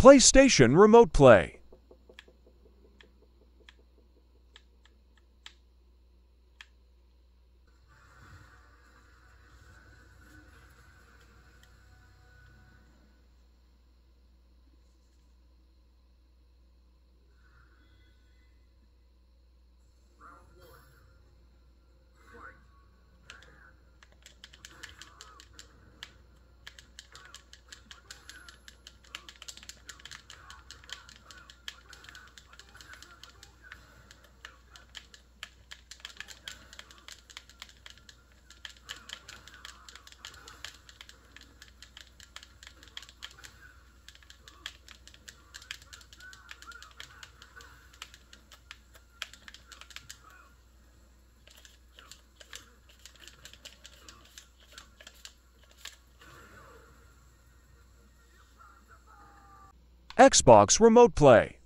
PlayStation Remote Play. Xbox Remote Play.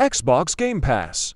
Xbox Game Pass.